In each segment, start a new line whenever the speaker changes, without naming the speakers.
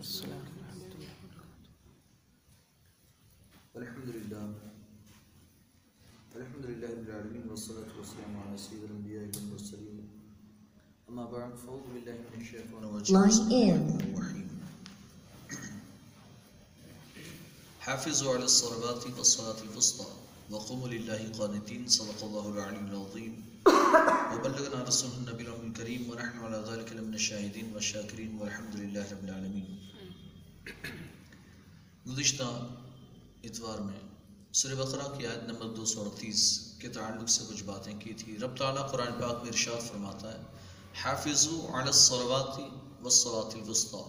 السلام ورحمۃ اللہ
الحمد لله. الحمد لله رب العالمين والصلاة والسلام على سيد الأنبياء والمرسلين. أما بعد فأعوذ بالله من الشيطان الرجيم. الله الرحيم. حافظوا على الصلوات والصلاة الوسطى وقوموا لله قانتين صدق الله العلي العظيم. وبلغنا رسوله النبي الأمي الكريم ونحن على ذلك لمن الشاهدين والشاكرين والحمد لله رب العالمين. گزشتہ اتوار میں سورہ بقرہ کی آیت نمبر دو سو اڑتیس کے تعلق سے کچھ باتیں کی تھی رب تعالیٰ قرآن پاک میں ارشاد فرماتا ہے، حافظو علی الصلوات والصلاة الوسطى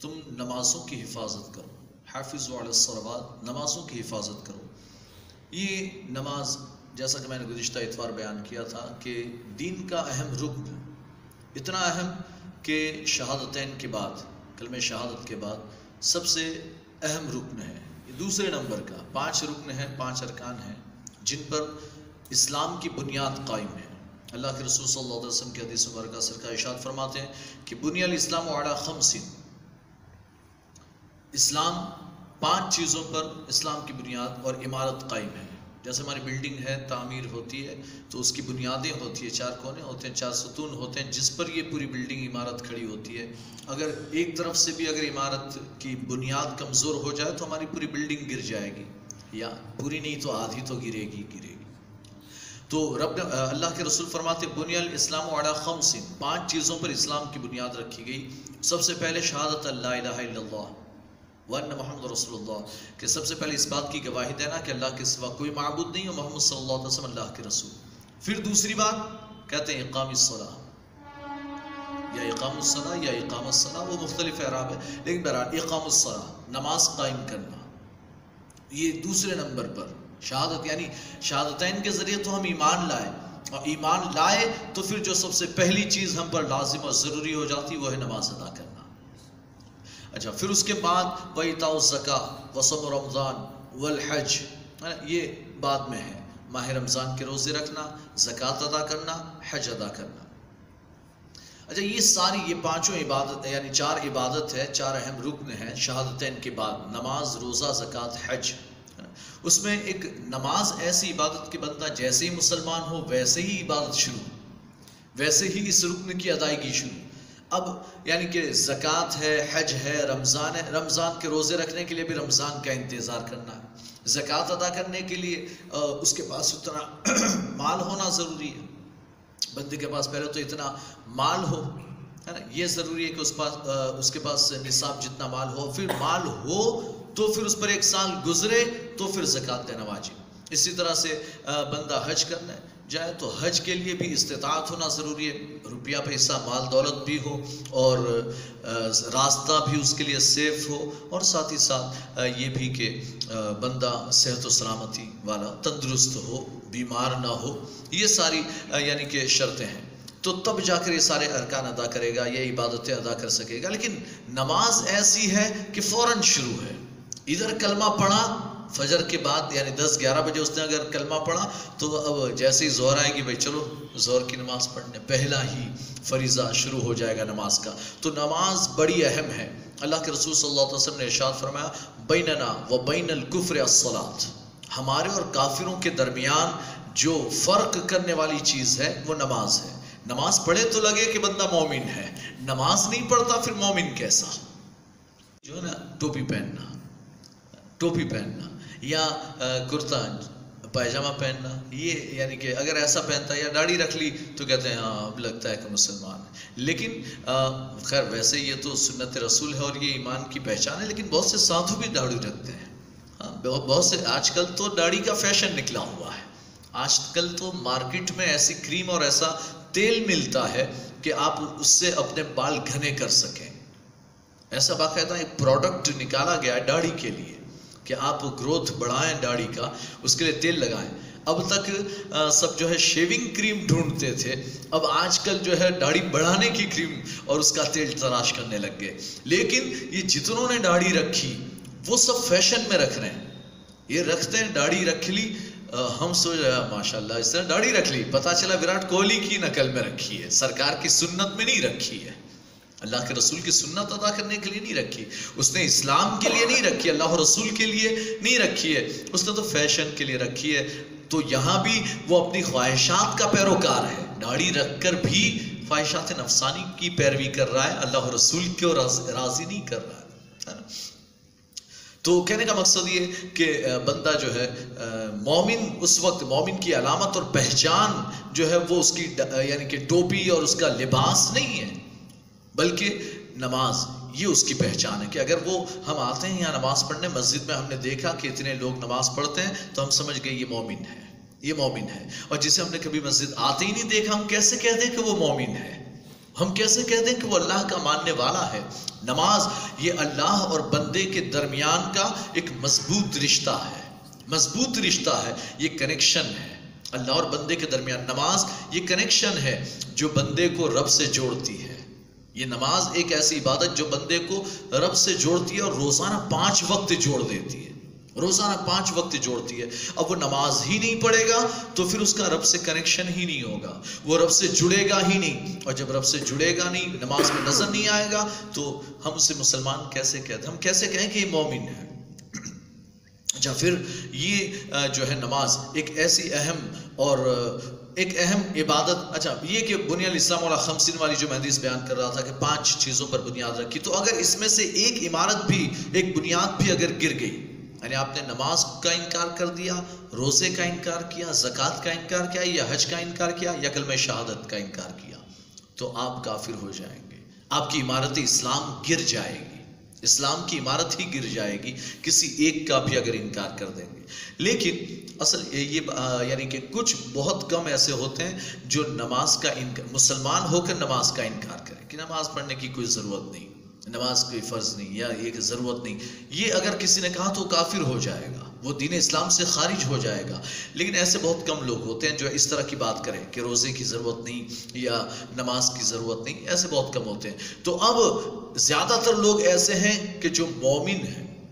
تم نمازوں کی حفاظت کرو۔ حافظو علی الصلوات، نمازوں کی حفاظت کرو۔ یہ نماز جیسا کہ میں نے گزشتہ اتوار بیان کیا تھا کہ دین کا اہم رکن اتنا اہم کہ شہادتین کے بعد، کلمہ شہادت کے بعد سب سے اہم رکن ہے۔ دوسرے نمبر کا پانچ رکن ہیں، پانچ ارکان ہیں جن پر اسلام کی بنیاد قائم ہے۔ اللہ کے رسول صلی اللہ علیہ وسلم کے حدیث مبارکہ سرکار اشاد فرماتے ہیں کہ بنی الاسلام وعلا خمسن اسلام پانچ چیزوں پر اسلام کی بنیاد اور عمارت قائم ہے۔ جیسے ہماری بلڈنگ ہے، تعمیر ہوتی ہے، تو اس کی بنیادیں ہوتی ہیں، چار کونے ہوتے ہیں، چار ستون ہوتے ہیں، جس پر یہ پوری بلڈنگ عمارت کھڑی ہوتی ہے۔ اگر ایک طرف سے بھی اگر عمارت کی بنیاد کمزور ہو جائے، تو ہماری پوری بلڈنگ گر جائے گی۔ یا پوری نہیں تو آدھی تو گرے گی گرے گی۔ تو رب اللہ کے رسول فرماتے، بنی الاسلام وعلا خمسن پانچ چیزوں پر اسلام کی بنیاد رکھی گئی۔ سب سے پہلے شہادت اللہ الہ الا اللہ۔ ون محمد رسول اللہ، کہ سب سے پہلے اس بات کی گواہی دینا کہ اللہ کے سوا کوئی معبود نہیں اور محمد صلی اللہ علیہ وسلم اللہ کے رسول۔ پھر دوسری بات، کہتے ہیں اقام الصلاح یا اقام الصلاح یا اقام الصلاح وہ مختلف اعراب ہے لیکن بہرحال اقام الصلاح نماز قائم کرنا۔ یہ دوسرے نمبر پر، شہادت یعنی شہادتین کے ذریعے تو ہم ایمان لائے۔ اور ایمان لائے تو پھر جو سب سے پہلی چیز ہم پر لازم اور ضروری ہو جاتی، وہ ہے نماز ادا کرنا۔ اچھا پھر اس کے بعد ویتا الزکا وسم رمضان والحج، یہ بعد میں ہے۔ ماہ رمضان کے روزے رکھنا، زکوٰۃ ادا کرنا، حج ادا کرنا۔ اچھا یہ ساری، یہ پانچوں عبادت یعنی چار عبادت ہے، چار اہم رکن ہیں شہادتین کے بعد، نماز، روزہ، زکوٰۃ، حج۔ اس میں ایک نماز ایسی عبادت کے بندہ جیسے ہی مسلمان ہو، ویسے ہی عبادت شروع، ویسے ہی اس رکن کی ادائیگی شروع۔ اب یعنی کہ زکوٰۃ ہے، حج ہے، رمضان ہے، رمضان کے روزے رکھنے کے لیے بھی رمضان کا انتظار کرنا ہے۔ زکوٰۃ ادا کرنے کے لیے اس کے پاس اتنا مال ہونا ضروری ہے۔ بندے کے پاس پہلے تو اتنا مال ہو، ہے نا؟ یہ ضروری ہے کہ اس پاس اس کے پاس نصاب جتنا مال ہو۔ پھر مال ہو تو پھر اس پر ایک سال گزرے تو پھر زکوٰۃ دینا واجب۔ اسی طرح سے بندہ حج کرنا ہے۔ جائے تو حج کے لیے بھی استطاعت ہونا ضروری ہے۔ روپیہ پیسہ، مال دولت بھی ہو اور راستہ بھی اس کے لیے سیف ہو۔ اور ساتھ ہی ساتھ یہ بھی کہ بندہ صحت و سلامتی والا تندرست ہو، بیمار نہ ہو، یہ ساری یعنی کہ شرطیں ہیں۔ تو تب جا کر یہ سارے ارکان ادا کرے گا، یہ عبادتیں ادا کر سکے گا۔ لیکن نماز ایسی ہے کہ فوراً شروع ہے۔ ادھر کلمہ پڑھا فجر کے بعد یعنی دس گیارہ بجے اس نے اگر کلمہ پڑھا، تو اب جیسے ہی زہر آئے گی، بھائی چلو، زہر کی نماز پڑھنے، پہلا ہی فریضہ شروع ہو جائے گا نماز کا۔ تو نماز بڑی اہم ہے۔ اللہ کے رسول صلی اللہ علیہ وسلم نے ارشاد فرمایا، بیننا و بین الکفر الصلاۃ۔ ہمارے اور کافروں کے درمیان جو فرق کرنے والی چیز ہے، وہ نماز ہے۔ نماز پڑھے تو لگے کہ بندہ مومن ہے۔ نماز نہیں پڑھتا پھر مومن کیسا؟ جو ہے نا، ٹوپی پہننا۔ ٹوپی پہننا۔ یا کرتا پائجامہ پہننا، یہ یعنی کہ اگر ایسا پہنتا ہے یا داڑھی رکھ لی تو کہتے ہیں ہاں اب لگتا ہے کہ مسلمان ہے۔ لیکن خیر، ویسے یہ تو سنت رسول ہے اور یہ ایمان کی پہچان ہے، لیکن بہت سے سادھو بھی داڑھی رکھتے ہیں۔ ہاں بہت سے، آج کل تو داڑھی کا فیشن نکلا ہوا ہے۔ آج کل تو مارکیٹ میں ایسی کریم اور ایسا تیل ملتا ہے کہ آپ اس سے اپنے بال گھنے کر سکیں۔ ایسا باقاعدہ ایک پروڈکٹ نکالا گیا ہے داڑھی کے لیے۔ کہ آپ گروتھ بڑھائیں داڑھی کا، اس کے لیے تیل لگائیں۔ اب تک سب جو ہے شیونگ کریم ڈھونڈتے تھے۔ اب آج کل جو ہے داڑھی بڑھانے کی کریم اور اس کا تیل تلاش کرنے لگ گئے۔ لیکن یہ جتنوں نے داڑھی رکھی، وہ سب فیشن میں رکھ رہے ہیں۔ یہ رکھتے ہیں، داڑھی رکھ لی۔ ہم سوچ رہے ہیں ماشاء اللہ اس طرح داڑھی رکھ لی۔ پتا چلا وراٹ کوہلی کی نقل میں رکھی ہے، سرکار کی سنت میں نہیں رکھی ہے۔ اللہ کے رسول کی سنت ادا کرنے کے لیے نہیں رکھی۔ اس نے اسلام کے لیے نہیں رکھی، اللہ رسول کے لیے نہیں رکھی ہے۔ اس نے تو فیشن کے لیے رکھی ہے۔ تو یہاں بھی وہ اپنی خواہشات کا پیروکار ہے۔ داڑھی رکھ کر بھی خواہشات نفسانی کی پیروی کر رہا ہے، اللہ رسول کو راضی نہیں کر رہا ہے۔ تو کہنے کا مقصد یہ کہ بندہ جو ہے مومن اس وقت، مومن کی علامت اور پہچان جو ہے وہ اس کی یعنی کہ ٹوپی اور اس کا لباس نہیں ہے۔ بلکہ نماز، یہ اس کی پہچان ہے کہ اگر وہ ہم آتے ہیں یہاں نماز پڑھنے، مسجد میں ہم نے دیکھا کہ اتنے لوگ نماز پڑھتے ہیں، تو ہم سمجھ گئے یہ مومن ہے، یہ مومن ہے۔ اور جسے ہم نے کبھی مسجد آتے ہی نہیں دیکھا، ہم کیسے کہہ دیں کہ وہ مومن ہے؟ ہم کیسے کہہ دیں کہ وہ اللہ کا ماننے والا ہے؟ نماز یہ اللہ اور بندے کے درمیان کا ایک مضبوط رشتہ ہے، مضبوط رشتہ ہے، یہ کنیکشن ہے۔ اللہ اور بندے کے درمیان نماز یہ کنیکشن ہے جو بندے کو رب سے جوڑتی ہے۔ یہ نماز ایک ایسی عبادت جو بندے کو رب سے جوڑتی ہے اور روزانہ پانچ وقت جوڑ دیتی ہے۔ روزانہ پانچ وقت جوڑتی ہے۔ اب وہ نماز ہی نہیں پڑھے گا تو پھر اس کا رب سے کنیکشن ہی نہیں ہوگا۔ وہ رب سے جڑے گا ہی نہیں۔ اور جب رب سے جڑے گا نہیں، نماز میں نظر نہیں آئے گا تو ہم اسے مسلمان کیسے کہتے ہم کیسے کہیں کہ یہ مومن ہے اچھا پھر یہ جو ہے نماز ایک ایسی اہم اور ایک اہم عبادت اچھا یہ کہ بنیاد الاسلام والا خمسین والی جو مہدیس بیان کر رہا تھا کہ پانچ چیزوں پر بنیاد رکھی، تو اگر اس میں سے ایک عمارت بھی، ایک بنیاد بھی اگر گر گئی یعنی آپ نے نماز کا انکار کر دیا، روزے کا انکار کیا، زکوٰۃ کا انکار کیا، یا حج کا انکار کیا، یا کلم شہادت کا انکار کیا، تو آپ کافر ہو جائیں گے، آپ کی عمارت اسلام گر جائے گی۔ اسلام کی عمارت ہی گر جائے گی، کسی ایک کا بھی اگر انکار کر دیں گے۔ لیکن اصل یہ یعنی کہ کچھ بہت کم ایسے ہوتے ہیں جو نماز کا انکار مسلمان ہو کر نماز کا انکار کریں۔ کہ نماز پڑھنے کی کوئی ضرورت نہیں، نماز کوئی فرض نہیں یا یہ ضرورت نہیں۔ یہ اگر کسی نے کہا تو کافر ہو جائے گا۔ وہ دین اسلام سے خارج ہو جائے گا۔ لیکن ایسے بہت کم لوگ ہوتے ہیں جو اس طرح کی بات کریں، کہ روزے کی ضرورت نہیں یا نماز کی ضرورت نہیں، ایسے بہت کم ہوتے ہیں۔ تو اب زیادہ تر لوگ ایسے ہیں کہ جو مومن ہیں۔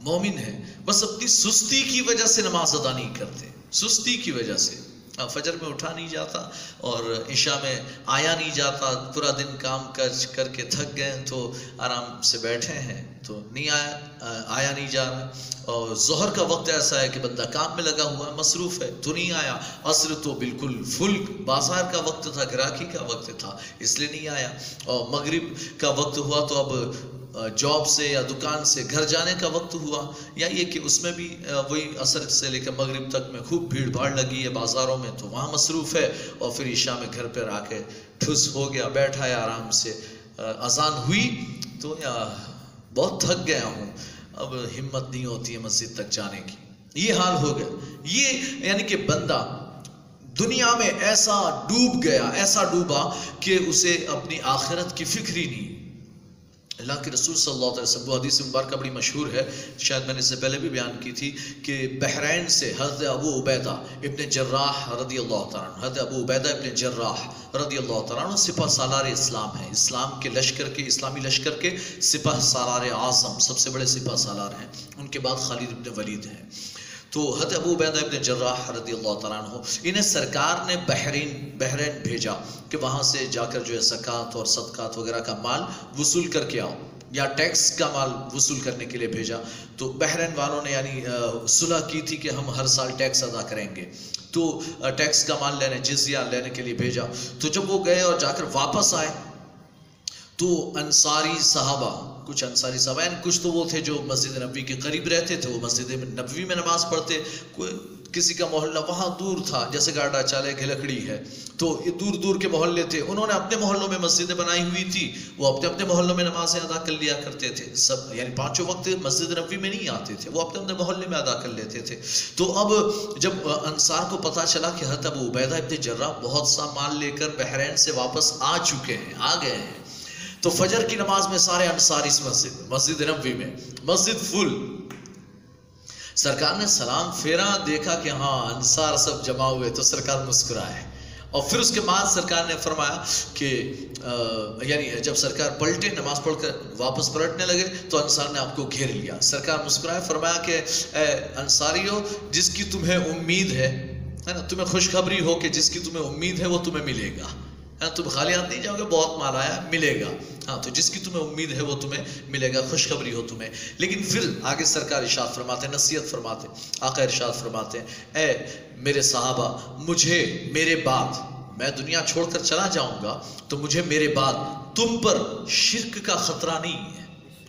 مومن ہیں، بس اپنی سستی کی وجہ سے نماز ادا نہیں کرتے۔ سستی کی وجہ سے۔ فجر میں اٹھا نہیں جاتا اور عشاء میں آیا نہیں جاتا، پورا دن کام کر کر کے تھک گئے تو آرام سے بیٹھے ہیں، تو نہیں آیا آیا نہیں جا رہا۔ اور ظہر کا وقت ایسا ہے کہ بندہ کام میں لگا ہوا ہے، مصروف ہے، تو نہیں آیا۔ عصر تو بالکل فل، بازار کا وقت تھا، گراہکی کا وقت تھا، اس لیے نہیں آیا۔ اور مغرب کا وقت ہوا تو اب جاب سے یا دکان سے گھر جانے کا وقت ہوا، یا یہ کہ اس میں بھی وہی اثر سے لے کر مغرب تک میں خوب بھیڑ بھاڑ لگی ہے بازاروں میں، تو وہاں مصروف ہے۔ اور پھر عشاء میں گھر پہ آ کے ٹھس ہو گیا، بیٹھا ہے آرام سے۔ اذان ہوئی تو یا بہت تھک گیا ہوں۔ اب ہمت نہیں ہوتی ہے مسجد تک جانے کی۔ یہ حال ہو گیا۔ یہ یعنی کہ بندہ دنیا میں ایسا ڈوب گیا، ایسا ڈوبا کہ اسے اپنی آخرت کی فکر ہی نہیں۔ اللہ کے رسول صلی اللہ علیہ وسلم، وہ حدیث مبارکہ بڑی مشہور ہے، شاید میں نے اس سے پہلے بھی بیان کی تھی کہ بحرین سے حضرت ابو عبیدہ ابن جراح رضی اللہ تعالیٰ حضرت ابو عبیدہ ابن جراح رضی اللہ تعالیٰ سپہ سالار اسلام ہے اسلام کے لشکر کے، اسلامی لشکر کے سپہ سالار اعظم سب سے بڑے سپہ سالار ہیں۔ ان کے بعد خالد ابن ولید ہیں۔ تو حضرت ابو عبیدہ ابن جراح رضی اللہ تعالیٰ عنہ، انہیں سرکار نے بحرین بحرین بھیجا کہ وہاں سے جا کر جو ہے زکوٰۃ اور صدقات وغیرہ کا مال وصول کر کے آؤ، یا ٹیکس کا مال وصول کرنے کے لیے بھیجا۔ تو بحرین والوں نے یعنی صلح کی تھی کہ ہم ہر سال ٹیکس ادا کریں گے۔ تو ٹیکس کا مال لینے، جزیہ لینے کے لیے بھیجا۔ تو جب وہ گئے اور جا کر واپس آئے، تو انصاری صحابہ کچھ انصاری صحابہ کچھ تو وہ تھے جو مسجد نبوی کے قریب رہتے تھے، وہ مسجد نبوی میں نماز پڑھتے، کوئی کسی کا محلہ وہاں دور تھا، جیسے گاڈا چالے گھلکڑی ہے، تو یہ دور دور کے محلے تھے، انہوں نے اپنے محلوں میں مسجدیں بنائی ہوئی تھی وہ اپنے اپنے محلوں میں نمازیں ادا کر لیا کرتے تھے، سب یعنی پانچوں وقت مسجد نبوی میں نہیں آتے تھے، وہ اپنے اپنے محلے میں ادا کر لیتے تھے۔ تو اب جب انصار کو پتا چلا کہ حضرت ابو عبیدہ ابن جرہ بہت سا مال لے کر بحرین سے واپس آ چکے ہیں، آ گئے ہیں تو فجر کی نماز میں سارے انصار اس مسجد مسجد نبوی میں، مسجد فل۔ سرکار نے سلام پھیرا، دیکھا کہ ہاں انصار سب جمع ہوئے تو سرکار مسکرائے۔ اور پھر اس کے بعد سرکار نے فرمایا کہ یعنی جب سرکار پلٹے، نماز پڑھ کر واپس پلٹنے لگے تو انصار نے آپ کو گھیر لیا۔ سرکار مسکرائے، فرمایا کہ، اے انصاریو، جس کی تمہیں امید ہے نا، تمہیں خوشخبری ہو کہ جس کی تمہیں امید ہے وہ تمہیں ملے گا۔ ہاں تم خالی ہاتھ نہیں جاؤ گے، بہت مال آیا، ملے گا۔ ہاں تو جس کی تمہیں امید ہے وہ تمہیں ملے گا، خوشخبری ہو تمہیں۔ لیکن پھر آگے سرکار ارشاد فرماتے ہیں، نصیحت فرماتے ہیں، آقا ارشاد فرماتے ہیں، اے میرے صحابہ، مجھے میرے بعد، میں دنیا چھوڑ کر چلا جاؤں گا، تو مجھے میرے بعد تم پر شرک کا خطرہ نہیں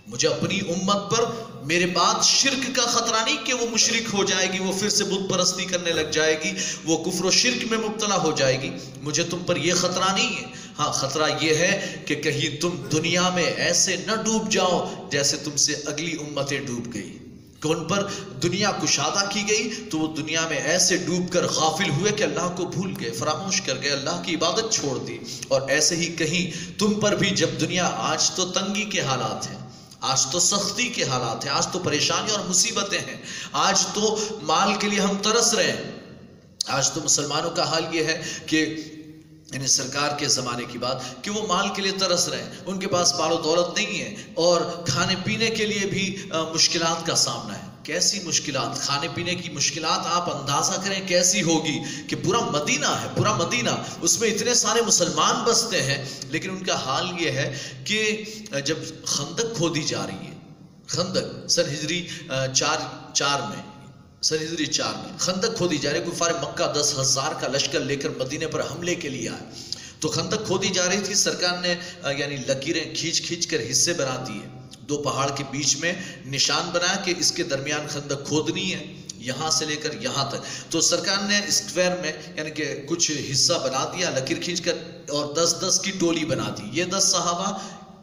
مجھے اپنی امت پر میرے بعد شرک کا خطرہ نہیں کہ وہ مشرک ہو جائے گی، وہ پھر سے بت پرستی کرنے لگ جائے گی، وہ کفر و شرک میں مبتلا ہو جائے گی۔ مجھے تم پر یہ خطرہ نہیں ہے۔ ہاں خطرہ یہ ہے کہ کہیں تم دنیا میں ایسے نہ ڈوب جاؤ جیسے تم سے اگلی امتیں ڈوب گئی۔ کہ ان پر دنیا کشادہ کی گئی تو وہ دنیا میں ایسے ڈوب کر غافل ہوئے کہ اللہ کو بھول گئے، فراموش کر گئے، اللہ کی عبادت چھوڑ دی۔ اور ایسے ہی کہیں تم پر بھی جب دنیا آج تو تنگی کے حالات ہیں۔ آج تو سختی کے حالات ہیں، آج تو پریشانی اور مصیبتیں ہیں۔ آج تو مال کے لیے ہم ترس رہے ہیں۔ آج تو مسلمانوں کا حال یہ ہے کہ یعنی سرکار کے زمانے کی بات، کہ وہ مال کے لیے ترس رہے ہیں۔ ان کے پاس مال و دولت نہیں ہے اور کھانے پینے کے لیے بھی مشکلات کا سامنا ہے۔ کیسی مشکلات، کھانے پینے کی مشکلات آپ اندازہ کریں کیسی ہوگی کہ پورا مدینہ ہے، پورا مدینہ، اس میں اتنے سارے مسلمان بستے ہیں، لیکن ان کا حال یہ ہے کہ جب خندق کھودی جا رہی ہے، خندق، سر ہجری چار چار میں، سر ہجری چار میں، خندق کھودی جا رہی ہے کفار مکہ دس ہزار کا لشکر لے کر مدینے پر حملے کے لیے آئے۔ تو خندق کھودی جا رہی تھی، سرکار نے یعنی لکیریں کھینچ کھینچ کر حصے بنا دیے۔ دو پہاڑ کے بیچ میں نشان بنایا کہ اس کے درمیان خندق کھودنی ہے، یہاں سے لے کر یہاں تک۔ تو سرکار نے اسکوائر میں یعنی کہ کچھ حصہ بنا دیا، لکیر کھینچ کر اور دس دس کی ٹولی بنا دی۔ یہ دس صحابہ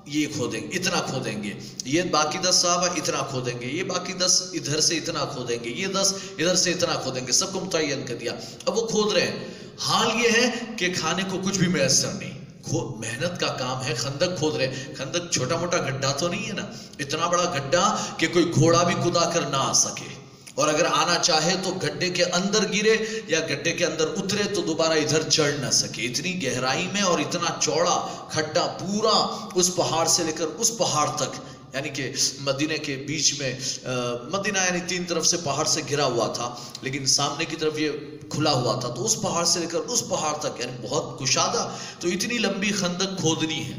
یہ کھودیں گے اتنا کھودیں گے۔ یہ باقی دس صحابہ اتنا کھودیں گے۔ یہ باقی دس ادھر سے اتنا کھودیں گے۔ یہ دس ادھر سے اتنا کھودیں گے۔ سب کو متعین کر دیا۔ اب وہ کھود رہے ہیں۔ حال یہ ہے کہ کھانے کو کچھ بھی میسر نہیں۔ محنت کا کام ہے، خندق کھود رہے۔ خندق چھوٹا موٹا گڈھا تو نہیں ہے نا؟ اتنا بڑا گڈھا کہ کوئی گھوڑا بھی کدا کر نہ آ سکے۔ اور اگر آنا چاہے تو گڈھے کے اندر گرے یا گڈھے کے اندر اترے تو دوبارہ ادھر چڑھ نہ سکے۔ اتنی گہرائی میں اور اتنا چوڑا کھڈا پورا اس پہاڑ سے لے کر اس پہاڑ تک یعنی کہ مدینہ کے بیچ میں مدینہ یعنی تین طرف سے پہاڑ سے گھرا ہوا تھا، لیکن سامنے کی طرف یہ کھلا ہوا تھا تو اس پہاڑ سے لے کر اس پہاڑ تک یعنی بہت کشادہ، تو اتنی لمبی خندق کھودنی ہے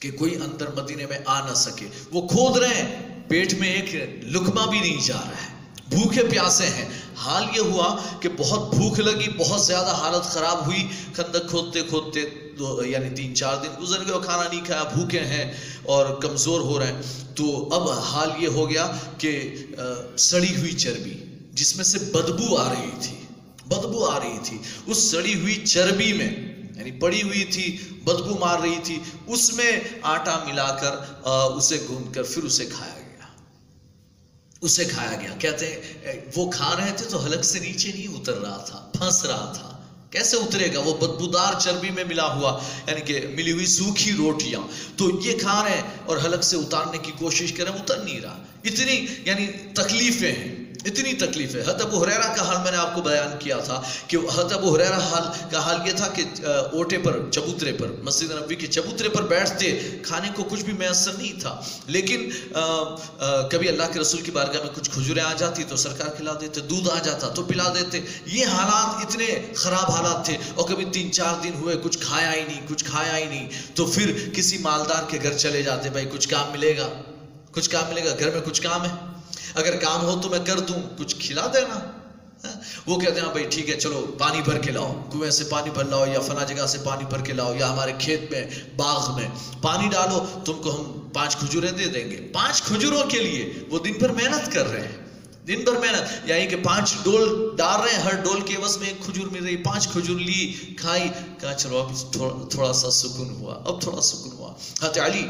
کہ کوئی اندر مدینے میں آ نہ سکے۔ وہ کھود رہے ہیں، پیٹ میں ایک لکمہ بھی نہیں جا رہا ہے۔ بھوکے پیاسے ہیں۔ حال یہ ہوا کہ بہت بھوک لگی، بہت زیادہ حالت خراب ہوئی۔ خندق کھودتے کھودتے دو یعنی تین چار دن گزر گئے کھانا نہیں کھایا، بھوکے ہیں اور کمزور ہو رہے ہیں۔ تو اب حال یہ ہو گیا کہ سڑی ہوئی چربی۔ جس میں سے بدبو آ رہی تھی، بدبو آ رہی تھی۔ اس سڑی ہوئی چربی میں یعنی پڑی ہوئی تھی، بدبو مار رہی تھی، اس میں آٹا ملا کر اسے گھوم کر پھر اسے کھایا گیا۔ اسے کھایا گیا۔ کہتے ہیں وہ کھا رہے تھے تو حلق سے نیچے نہیں اتر رہا تھا، پھنس رہا تھا۔ کیسے اترے گا؟ وہ بدبودار چربی میں ملا ہوا یعنی کہ ملی ہوئی سوکھی روٹیاں۔ تو یہ کھا رہے ہیں اور حلق سے اتارنے کی کوشش کریں اتر نہیں رہا۔ اتنی یعنی تکلیفیں ہیں۔ اتنی تکلیف ہے۔ حضرت ابو حریرہ کا حال میں نے آپ کو بیان کیا تھا کہ حضرت ابو حریرہ حال کا حال یہ تھا کہ اوٹے پر، چبوترے پر، مسجد نبی کے چبوترے پر بیٹھتے کھانے کو کچھ بھی میسر نہیں تھا۔ لیکن کبھی اللہ کے رسول کی بارگاہ میں کچھ کھجوریں آ جاتی تو سرکار کھلا دیتے، دودھ آ جاتا تو پلا دیتے۔ یہ حالات اتنے خراب حالات تھے۔ اور کبھی تین چار دن ہوئے، کچھ کھایا ہی نہیں، کچھ کھایا ہی نہیں۔ تو پھر کسی مالدار کے گھر چلے جاتے، بھائی کچھ کام ملے گا؟ کچھ کام ملے گا؟ گھر میں کچھ کام ہے؟ اگر کام ہو تو میں کر دوں، کچھ کھلا دینا ہاں؟ وہ کہتے ہیں ہاں بھائی ٹھیک ہے، چلو پانی بھر کے لاؤ۔ کنویں سے پانی بھر لاؤ یا فلاں جگہ سے پانی بھر کے لاؤ یا ہمارے کھیت میں، باغ میں۔ پانی ڈالو، تم کو ہم پانچ کھجوریں دے دیں گے۔ پانچ کھجوروں کے لیے وہ دن بھر محنت کر رہے ہیں۔ دن بھر محنت یعنی کہ پانچ ڈول ڈال رہے ہیں، ہر ڈول کے عوض میں ایک کھجور مل رہی، پانچ کھجور لی، کھائی، کہا چلو اب تھوڑا سا سکون ہوا، اب تھوڑا سکون ہوا۔ حضرت علی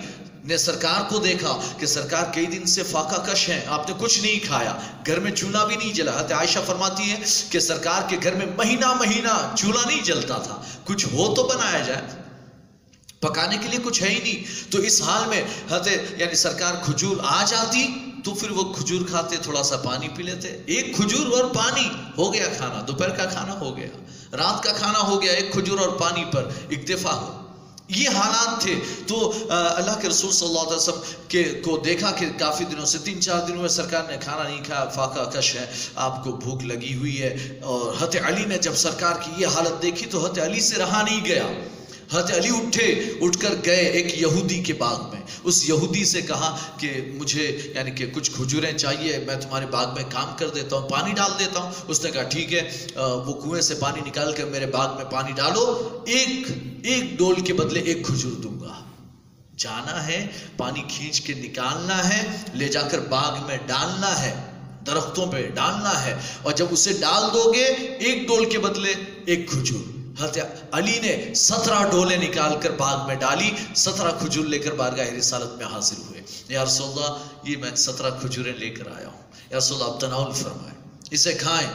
نے سرکار کو دیکھا کہ سرکار کئی دن سے فاقہ کش ہیں، آپ نے کچھ نہیں کھایا۔ گھر میں چولہا بھی نہیں جلا۔ حضرت عائشہ فرماتی ہے کہ سرکار کے گھر میں مہینہ مہینہ چولہا نہیں جلتا تھا۔ کچھ ہو تو بنایا جائے۔ پکانے کے لیے کچھ ہے ہی نہیں۔ تو اس حال میں حضرت یعنی سرکار کھجور آ جاتی تو پھر وہ کھجور کھاتے، تھوڑا سا پانی پی لیتے۔ ایک کھجور اور پانی، ہو گیا کھانا۔ دوپہر کا کھانا ہو گیا۔ رات کا کھانا ہو گیا، ایک کھجور اور پانی پر اکتفا ہو۔ یہ حالات تھے۔ تو اللہ کے رسول صلی اللہ علیہ وسلم کے کو دیکھا کہ کافی دنوں سے، تین چار دنوں میں سرکار نے کھانا نہیں کھایا، فاقہ کش ہے، آپ کو بھوک لگی ہوئی ہے۔ اور حت علی نے جب سرکار کی یہ حالت دیکھی تو حت علی سے رہا نہیں گیا۔ حضرت علی اٹھے، اٹھ کر گئے ایک یہودی کے باغ میں۔ اس یہودی سے کہا کہ مجھے یعنی کہ کچھ کھجوریں چاہیے، میں تمہارے باغ میں کام کر دیتا ہوں، پانی ڈال دیتا ہوں۔ اس نے کہا، ٹھیک ہے وہ کنویں سے پانی نکال کر میرے باغ میں پانی ڈالو، ایک ایک ڈول کے بدلے ایک کھجور دوں گا۔ جانا ہے، پانی کھینچ کے نکالنا ہے، لے جا کر باغ میں ڈالنا ہے، درختوں پہ ڈالنا ہے۔ اور جب اسے ڈال دو گے، ایک ڈول کے بدلے ایک کھجور۔ حضرت علی نے سترہ ڈولے نکال کر باغ میں ڈالی، سترہ کھجور لے کر بارگاہ رسالت میں حاصل ہوئے۔ یا رسول اللہ، یہ میں سترہ کھجوریں لے کر آیا ہوں۔ یا رسول اللہ، اب تناول فرمائے اسے کھائیں۔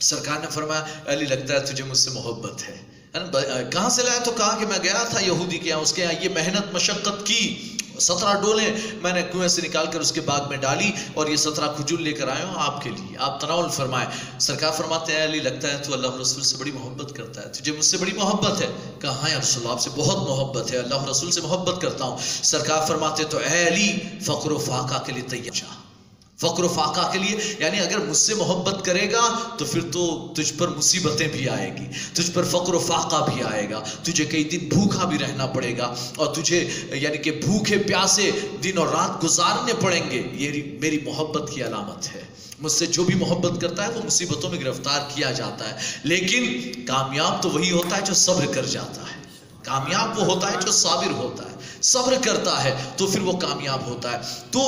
سرکار نے فرمایا، علی، لگتا ہے تجھے مجھ سے محبت ہے۔ یعنی، کہاں سے لایا تو کہا کہ میں گیا تھا یہودی کے یہاں، اس کے یہاں یہ محنت، مشقت کی۔ سترہ ڈولیں میں نے کنویں سے نکال کر اس کے باغ میں ڈالی اور یہ سترہ کھجور لے کر آئے ہوں آپ کے لیے۔ آپ تناول فرمائیں۔ سرکار فرماتے ہیں، علی لگتا ہے تو اللہ رسول سے بڑی محبت کرتا ہے۔ تجھے مجھ سے بڑی محبت ہے۔ کہا ہاں یا رسول، آپ سے بہت محبت ہے۔ اللہ رسول سے محبت کرتا ہوں۔ سرکار فرماتے تو اے علی، فقر و فاقہ کے لیے تیار فقر و فاقہ کے لیے۔ یعنی اگر مجھ سے محبت کرے گا تو پھر تو تجھ پر مصیبتیں بھی آئے گی، تجھ پر فقر و فاقہ بھی آئے گا، تجھے کئی دن بھوکا بھی رہنا پڑے گا اور تجھے یعنی کہ بھوکے پیاسے دن اور رات گزارنے پڑیں گے۔ یہ میری محبت کی علامت ہے۔ مجھ سے جو بھی محبت کرتا ہے وہ مصیبتوں میں گرفتار کیا جاتا ہے۔ لیکن کامیاب تو وہی ہوتا ہے جو صبر کر جاتا ہے۔ کامیاب وہ ہوتا ہے جو صابر ہوتا ہے۔ صبر کرتا ہے تو پھر وہ کامیاب ہوتا ہے۔ تو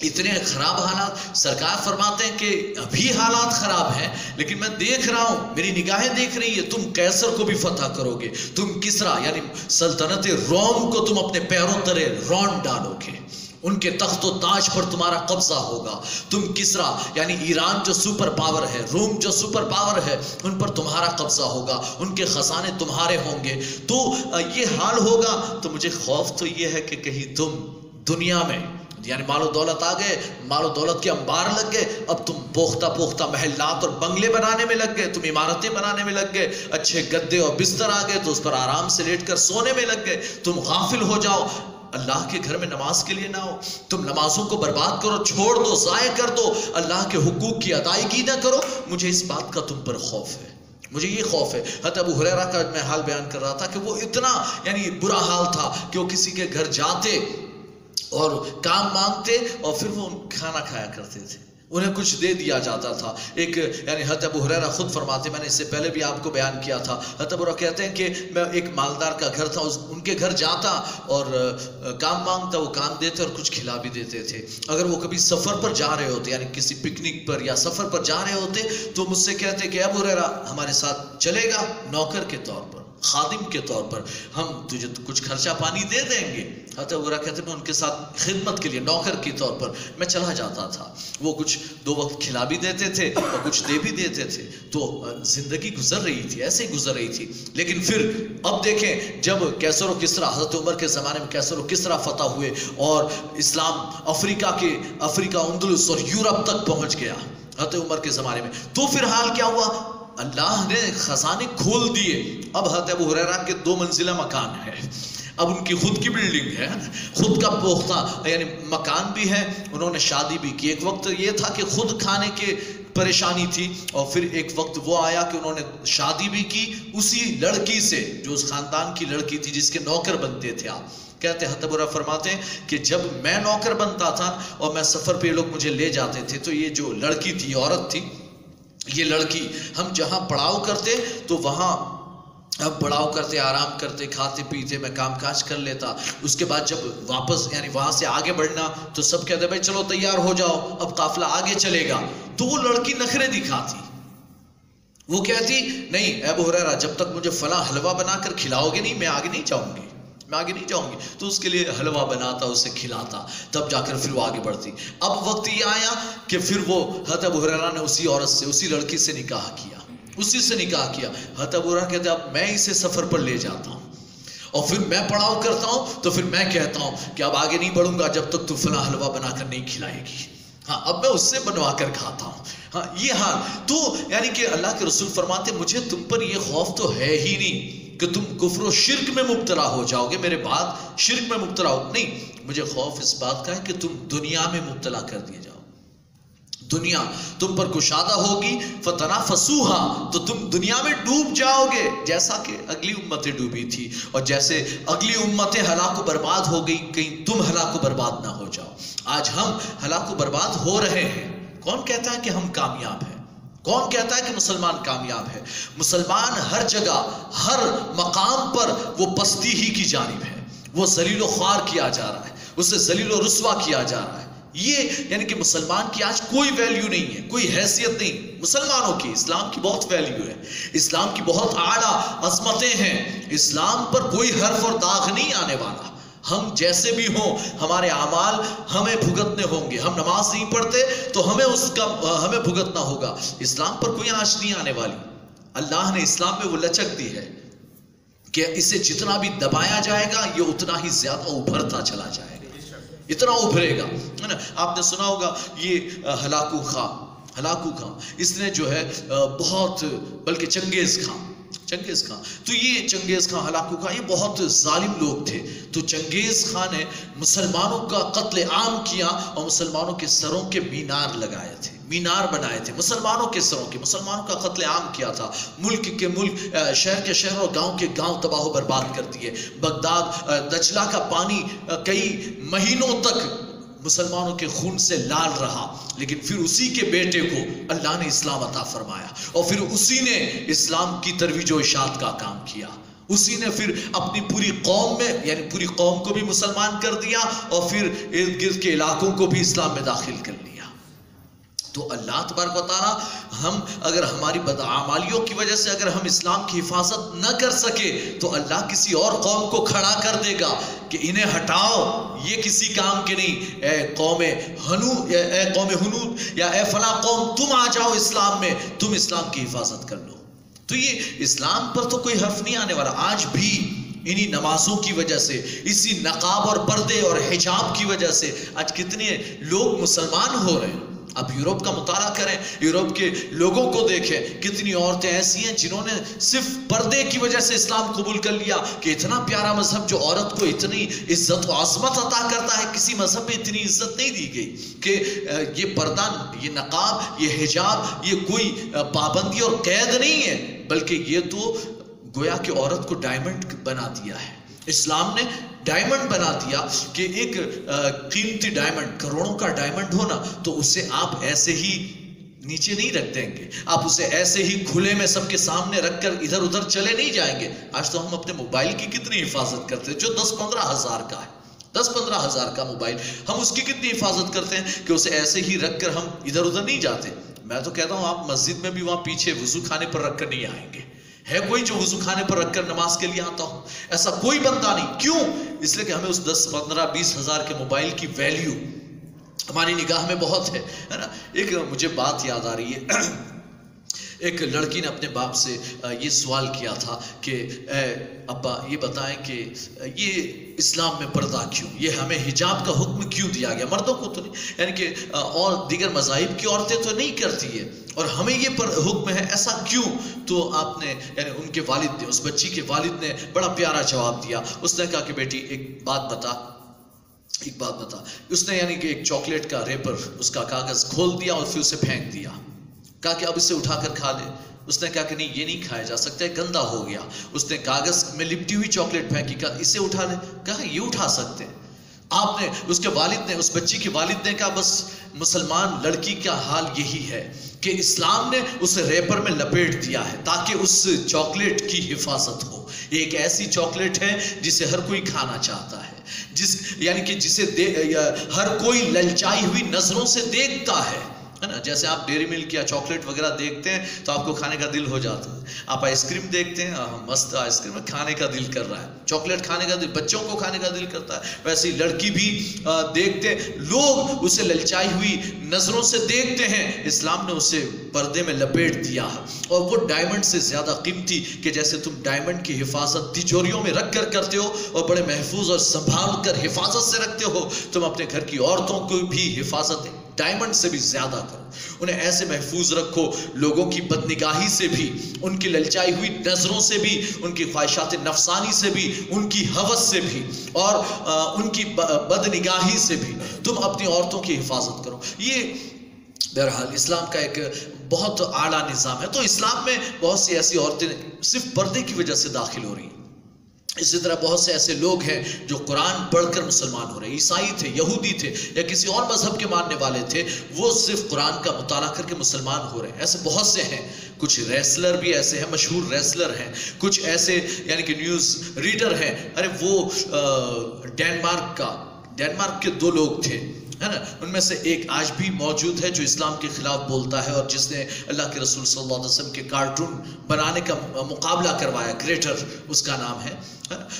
اتنے خراب حالات، سرکار فرماتے ہیں کہ ابھی حالات خراب ہیں، لیکن میں دیکھ رہا ہوں، میری نگاہیں دیکھ رہی ہے تم کیسر کو بھی فتح کرو گے، تم کسرا یعنی سلطنت روم کو تم اپنے پیروں ترے رون ڈالو گے، ان کے تخت و تاج پر تمہارا قبضہ ہوگا، تم کسرا یعنی ایران جو سپر پاور ہے، روم جو سپر پاور ہے، ان پر تمہارا قبضہ ہوگا، ان کے خزانے تمہارے ہوں گے، تو یہ حال ہوگا، تو مجھے خوف تو یہ ہے کہ کہیں تم دنیا میں یعنی مال و دولت آ گئے، مال و دولت کے انبار لگ گئے، اب تم پوختہ پوختہ محلات اور بنگلے بنانے میں لگ گئے، تم عمارتیں بنانے میں لگ گئے، اچھے گدے اور بستر آ گئے، تو اس پر آرام سے لیٹ کر سونے میں لگ گئے، تم غافل ہو جاؤ، اللہ کے گھر میں نماز کے لیے نہ ہو، تم نمازوں کو برباد کرو، چھوڑ دو، ضائع کر دو، اللہ کے حقوق کی ادائیگی نہ کرو، مجھے اس بات کا تم پر خوف ہے، مجھے یہ خوف ہے۔ حتی ابو حریرہ کا میں حال بیان کر رہا تھا کہ وہ اتنا یعنی برا حال تھا کہ وہ کسی کے گھر جاتے اور کام مانگتے اور پھر وہ کھانا کھایا کرتے تھے۔ انہیں کچھ دے دیا جاتا تھا۔ ایک یعنی حت ابو حریرہ خود فرماتے، میں نے اس سے پہلے بھی آپ کو بیان کیا تھا۔ حت ابو کہتے ہیں کہ میں ایک مالدار کا گھر تھا ان کے گھر جاتا اور کام مانگتا، وہ کام دیتے اور کچھ کھلا بھی دیتے تھے۔ اگر وہ کبھی سفر پر جا رہے ہوتے یعنی کسی پکنک پر یا سفر پر جا رہے ہوتے، تو مجھ سے کہتے کہ ابو حریرہ ہمارے ساتھ چلے گا نوکر کے طور پر۔ خادم کے طور پر ہم تجھے کچھ خرچہ پانی دے دیں گے۔ حضرت برا کہتے میں ان کے ساتھ خدمت کے لیے، نوکر کے طور پر میں چلا جاتا تھا۔ وہ کچھ دو وقت کھلا بھی دیتے تھے اور کچھ دے بھی دیتے تھے۔ تو زندگی گزر رہی تھی، ایسے ہی گزر رہی تھی۔ لیکن پھر اب دیکھیں، جب کیسر و کسرا، حضرت عمر کے زمانے میں کیسر و کسرا فتح ہوئے اور اسلام افریقہ کے، افریقہ، اندلس اور یورپ تک پہنچ گیا، حضرت عمر کے زمانے میں، تو پھر حال کیا ہوا؟ اللہ نے خزانے کھول دیے۔ اب حضرت ابو حریرہ کے دو منزلہ مکان ہے اب ان کی خود کی بلڈنگ ہے۔ خود کا پوختہ یعنی مکان بھی ہے۔ انہوں نے شادی بھی کی۔ ایک وقت یہ تھا کہ خود کھانے کے پریشانی تھی اور پھر ایک وقت وہ آیا کہ انہوں نے شادی بھی کی اسی لڑکی سے، جو اس خاندان کی لڑکی تھی جس کے نوکر بنتے تھے آپ۔ کہتے ہیں برا فرماتے ہیں کہ جب میں نوکر بنتا تھا اور میں سفر پہ لوگ مجھے لے جاتے تھے، تو یہ جو لڑکی تھی عورت تھی، یہ لڑکی ہم جہاں پڑھاؤ کرتے تو وہاں اب پڑھاؤ کرتے، آرام کرتے، کھاتے، پیتے، میں کام کاج کر لیتا۔ اس کے بعد جب واپس یعنی وہاں سے آگے بڑھنا، تو سب کہتے بھائی چلو تیار ہو جاؤ، اب قافلہ آگے چلے گا۔ تو وہ لڑکی نخرے دکھاتی۔ وہ کہتی، نہیں، اے بحرا جب تک مجھے فلاں حلوہ بنا کر کھلاؤ گے نہیں، میں آگے نہیں جاؤں گی۔ میں آگے نہیں جاؤں گی۔ تو اس کے لیے حلوہ بناتا، اسے کھلاتا۔ تب جا کر پھر وہ آگے بڑھتی۔ اب وقت یہ آیا کہ پھر وہ ابو حریرہ نے اسی عورت سے، اسی لڑکی سے نکاح کیا۔ اسی سے نکاح کیا۔ ابو حریرہ کہتے اب میں اسے سفر پر لے جاتا ہوں۔ اور پھر میں پڑاؤ کرتا ہوں تو پھر میں کہتا ہوں کہ اب آگے نہیں بڑھوں گا جب تک تو فلاں حلوہ بنا کر نہیں کھلائے گی۔ ہاں اب میں اس سے بنوا کر کھاتا ہوں۔ ہاں یہ حال۔ تو یعنی کہ اللہ کے رسول فرماتے، مجھے تم پر یہ خوف تو ہے ہی نہیں کہ تم کفر و شرک میں مبتلا ہو جاؤ گے۔ میرے بعد شرک میں مبتلا ہو، نہیں، مجھے خوف اس بات کا ہے کہ تم دنیا میں مبتلا کر دیے جاؤ۔ دنیا تم پر کشادہ ہوگی فتنا فسوہا تو تم دنیا میں ڈوب جاؤ گے جیسا کہ اگلی امتیں ڈوبی تھی، اور جیسے اگلی امتیں ہلاک و برباد ہو گئی کہیں تم ہلاک و برباد نہ ہو جاؤ۔ آج ہم ہلاک و برباد ہو رہے ہیں۔ کون کہتا ہے کہ ہم کامیاب ہیں؟ کون کہتا ہے کہ مسلمان کامیاب ہے مسلمان ہر جگہ، ہر مقام پر وہ پستی ہی کی جانب ہے۔ وہ ذلیل و خوار کیا جا رہا ہے۔ اسے ذلیل و رسوا کیا جا رہا ہے۔ یہ یعنی کہ مسلمان کی آج کوئی ویلیو نہیں ہے، کوئی حیثیت نہیں۔ مسلمانوں کی، اسلام کی بہت ویلیو ہے۔ اسلام کی بہت اعلیٰ عظمتیں ہیں۔ اسلام پر کوئی حرف اور داغ نہیں آنے والا۔ ہم جیسے بھی ہوں، ہمارے اعمال ہمیں بھگتنے ہوں گے۔ ہم نماز نہیں پڑھتے تو ہمیں اس کا، ہمیں بھگتنا ہوگا۔ اسلام پر کوئی آنچ نہیں آنے والی۔ اللہ نے اسلام میں وہ لچک دی ہے کہ اسے جتنا بھی دبایا جائے گا، یہ اتنا ہی زیادہ ابھرتا چلا جائے گا۔ اتنا ابھرے گا۔ ہے نا؟ آپ نے سنا ہوگا یہ ہلاکو خاں ہلاکو خاں اس نے جو ہے بہت، بلکہ چنگیز خاں چنگیز خان۔ تو یہ چنگیز خان، ہلاکو خان، یہ بہت ظالم لوگ تھے۔ تو چنگیز خان نے مسلمانوں کا قتل عام کیا اور مسلمانوں کے سروں کے مینار لگائے تھے۔ مینار بنائے تھے، مسلمانوں کے سروں کے، مسلمانوں کا قتل عام کیا تھا۔ ملک کے ملک شہر کے شہر اور گاؤں کے گاؤں تباہ و برباد کر دیے۔ بغداد دجلہ کا پانی کئی مہینوں تک مسلمانوں کے خون سے لال رہا۔ لیکن پھر اسی کے بیٹے کو اللہ نے اسلام عطا فرمایا۔ اور پھر اسی نے اسلام کی ترویج و اشاعت کا کام کیا۔ اسی نے پھر اپنی پوری قوم میں یعنی پوری قوم کو بھی مسلمان کر دیا اور پھر ارد گرد کے علاقوں کو بھی اسلام میں داخل کر لیا۔ تو اللہ تبارک و تعالیٰ ہم اگر ہماری بدعمالیوں کی وجہ سے اگر ہم اسلام کی حفاظت نہ کر سکے تو اللہ کسی اور قوم کو کھڑا کر دے گا کہ انہیں ہٹاؤ، یہ کسی کام کے نہیں۔ اے قوم ہنو، اے قوم ہنود، یا اے فلاں قوم، تم آ جاؤ اسلام میں، تم اسلام کی حفاظت کر لو۔ تو یہ اسلام پر تو کوئی حرف نہیں آنے والا۔ آج بھی انہی نمازوں کی وجہ سے، اسی نقاب اور پردے اور حجاب کی وجہ سے آج کتنے لوگ مسلمان ہو رہے ہیں۔ اب یوروپ کا مطالعہ کریں یوروپ کے لوگوں کو دیکھیں، کتنی عورتیں ایسی ہیں جنہوں نے صرف پردے کی وجہ سے اسلام قبول کر لیا کہ اتنا پیارا مذہب جو عورت کو اتنی عزت و عظمت عطا کرتا ہے، کسی مذہب میں اتنی عزت نہیں دی گئی کہ یہ پردہ، یہ نقاب، یہ حجاب، یہ کوئی پابندی اور قید نہیں ہے، بلکہ یہ تو گویا کہ عورت کو ڈائمنڈ بنا دیا ہے۔ اسلام نے ڈائمنڈ بنا دیا کہ ایک قیمتی ڈائمنڈ کروڑوں کا ڈائمنڈ ہونا تو اسے آپ ایسے ہی نیچے نہیں رکھ دیں گے۔ آپ اسے ایسے ہی کھلے میں سب کے سامنے رکھ کر ادھر ادھر چلے نہیں جائیں گے۔ آج تو ہم اپنے موبائل کی کتنی حفاظت کرتے ہیں، جو دس پندرہ ہزار کا ہے۔ دس پندرہ ہزار کا موبائل۔ ہم اس کی کتنی حفاظت کرتے ہیں کہ اسے ایسے ہی رکھ کر ہم ادھر ادھر نہیں جاتے۔ میں تو کہتا ہوں، آپ مسجد میں بھی وہاں پیچھے وضو کھانے پر رکھ کر نہیں آئیں گے۔ ہے کوئی جو وضو خانے پر رکھ کر نماز کے لیے آتا ہوں؟ ایسا کوئی بندہ نہیں۔ کیوں؟ اس لیے کہ ہمیں اس دس، پندرہ، بیس ہزار کے موبائل کی ویلیو ہماری نگاہ میں بہت ہے نا؟ ایک مجھے بات یاد آ رہی ہے۔ ایک لڑکی نے اپنے باپ سے یہ سوال کیا تھا کہ، اے ابا، یہ بتائیں کہ یہ اسلام میں پردہ کیوں؟ یہ ہمیں حجاب کا حکم کیوں دیا گیا؟ مردوں کو تو نہیں یعنی کہ اور دیگر مذاہب کی عورتیں تو نہیں کرتی ہے اور ہمیں یہ پر حکم ہے، ایسا کیوں؟ تو آپ نے یعنی ان کے والد نے، اس بچی کے والد نے بڑا پیارا جواب دیا۔ اس نے کہا کہ بیٹی، ایک بات بتا، ایک بات بتا۔ اس نے یعنی کہ ایک چاکلیٹ کا ریپر، اس کا کاغذ کھول دیا اور پھر اسے پھینک دیا۔ کہا کہ اب اسے اٹھا کر کھا لے۔ اس نے کہا کہ نہیں، یہ نہیں کھایا جا سکتا ہے گندا ہو گیا۔ اس نے کاغذ میں لپٹی ہوئی چاکلیٹ پھینکی، کہا اسے اٹھا لے۔ کہا یہ اٹھا سکتے ہیں۔ آپ نے، اس کے والد نے، اس بچی کے والد نے کہا، بس مسلمان لڑکی کا حال یہی ہے کہ اسلام نے اسے ریپر میں لپیٹ دیا ہے تاکہ اس چاکلیٹ کی حفاظت ہو۔ یہ ایک ایسی چاکلیٹ ہے جسے ہر کوئی کھانا چاہتا ہے۔ جس یعنی کہ جسے ہر کوئی للچائی ہوئی نظروں سے دیکھتا ہے۔ ہے نا؟ جیسے آپ ڈیری ملک یا چاکلیٹ وغیرہ دیکھتے ہیں تو آپ کو کھانے کا دل ہو جاتا ہے۔ آپ آئس کریم دیکھتے ہیں مست آئس کریم کھانے کا دل کر رہا ہے۔ چاکلیٹ کھانے کا دل، بچوں کو کھانے کا دل کرتا ہے۔ ویسے لڑکی بھی دیکھتے لوگ اسے للچائی ہوئی نظروں سے دیکھتے ہیں۔ اسلام نے اسے پردے میں لپیٹ دیا ہے۔ اور وہ ڈائمنڈ سے زیادہ قیمتی کہ جیسے تم ڈائمنڈ کی حفاظت تجوریوں میں رکھ کر کرتے ہو اور بڑے محفوظ اور سنبھال کر حفاظت سے رکھتے ہو، تم اپنے گھر کی عورتوں کو بھی حفاظت ڈائمنڈ سے بھی زیادہ کرو۔ انہیں ایسے محفوظ رکھو، لوگوں کی بدنگاہی سے بھی، ان کی للچائی ہوئی نظروں سے بھی، ان کی خواہشات نفسانی سے بھی، ان کی حوث سے بھی، اور ان کی بدنگاہی سے بھی۔ تم اپنی عورتوں کی حفاظت کرو۔ یہ بہرحال اسلام کا ایک بہت اعلیٰ نظام ہے۔ تو اسلام میں بہت سی ایسی عورتیں صرف پردے کی وجہ سے داخل ہو رہی ہیں۔ اسی طرح بہت سے ایسے لوگ ہیں جو قرآن پڑھ کر مسلمان ہو رہے ہیں، عیسائی تھے، یہودی تھے یا کسی اور مذہب کے ماننے والے تھے، وہ صرف قرآن کا مطالعہ کر کے مسلمان ہو رہے ہیں۔ ایسے بہت سے ہیں، کچھ ریسلر بھی ایسے ہیں، مشہور ریسلر ہیں، کچھ ایسے یعنی کہ نیوز ریڈر ہیں۔ ارے وہ ڈینمارک کا، ڈینمارک کے دو لوگ تھے۔ ہے نا ان میں سے ایک آج بھی موجود ہے جو اسلام کے خلاف بولتا ہے اور جس نے اللہ کے رسول صلی اللہ علیہ وسلم کے کارٹون بنانے کا مقابلہ کروایا کریٹر اس کا نام ہے۔